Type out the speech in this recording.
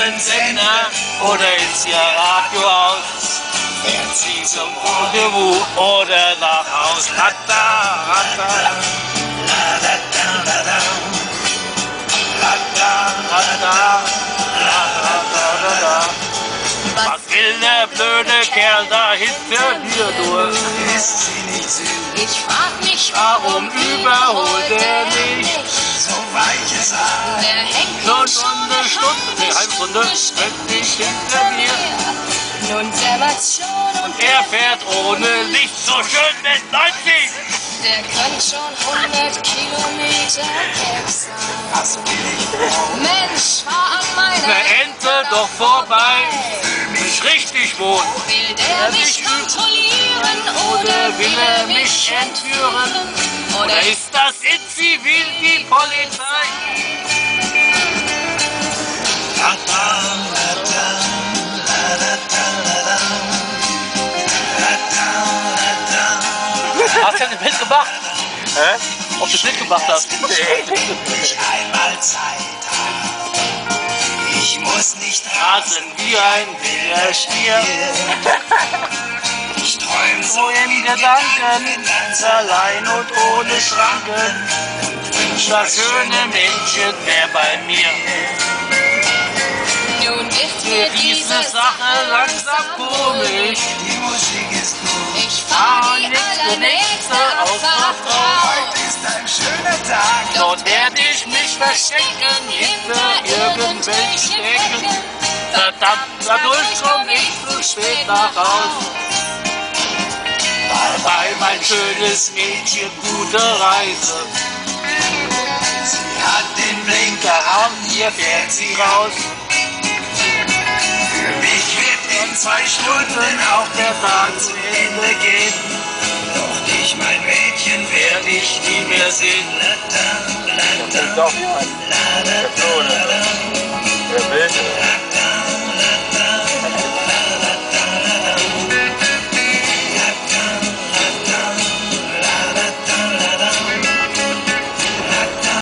oder ist ihr Radio aus? Fährt sie zum Rendezvous oder nach Haus? Ratta, ratta. La, da, da, da, da. Ratta, ratta. La, da, da, da, da. Was will der blöde Kerl da hinter mir nur? Ist sie nicht süß? Ich frag mich, Warum überholt nun Stunde, Stunde, nee, halbe Stunde, wirklich hinter mir. Nun dämmert's schon und Er fährt ohne Licht so schön mit 90. der kann schon 100 Kilometer weg sein. Was will ich froh? Mensch, fahr an meiner Eine Ente doch vorbei, mich richtig wohl. Will der mich kontrollieren oder will er mich entführen? Oder ist das in Zivil die Polizei? Hast du ja Bild gemacht? Hä? Ob du Bild gemacht hast? Ich einmal Zeit. Ich muss nicht Rasen wie ein wilder Stier. Ich träum so in Gedanken, ganz allein und ohne Schranken. Wünsch das schöne Mädchen wär bei mir. nun wird Mir mir diese Sache langsam komisch. Verstecken hinter irgendwelchen Ecken. Verdammt, dadurch komm ich zu spät nach Haus. Bye bye, mein schönes Mädchen, gute Reise. Sie hat den Blinker an. hier fährt sie raus. Für mich wird in zwei Stunden auch der Tag zu Ende gehen. Doch dich, mein Mädchen, werd ich nie mehr sehen. Doffmann, der Florian.